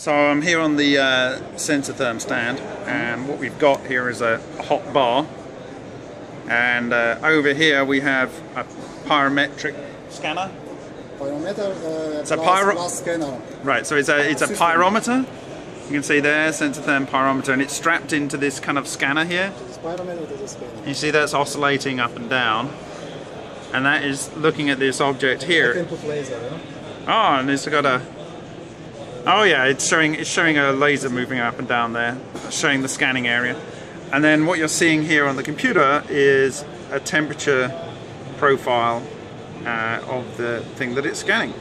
So I'm here on the uh, Sensotherm stand and what we've got here is a, a hot bar and uh, over here we have a pyrometric scanner. Pyrometer uh, It's a pyro- scanner. Right, so it's a, it's a pyrometer. You can see there, Sensotherm pyrometer and it's strapped into this kind of scanner here. This pyrometer this is scanner. You see that's oscillating up and down and that is looking at this object here. laser. Yeah? Oh, and it's got a. Oh yeah, it's showing it's showing a laser moving up and down there, showing the scanning area. And then what you're seeing here on the computer is a temperature profile uh, of the thing that it's scanning.